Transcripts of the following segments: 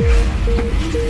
Side. I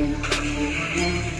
Thank you.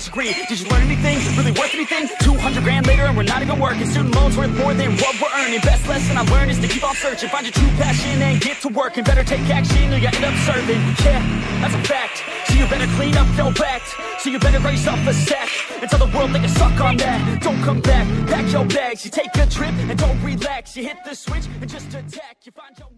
degree. Did you learn anything? Really worth anything? 200 grand later and we're not even working. Student loans worth more than what we're earning. Best lesson I learned is to keep on searching. Find your true passion and get to work. And better take action or you end up serving. Yeah, that's a fact. So you better clean up your act. So you better raise up a sack. And tell the world they can suck on that. Don't come back, pack your bags. You take a trip and don't relax. You hit the switch and just attack. You find your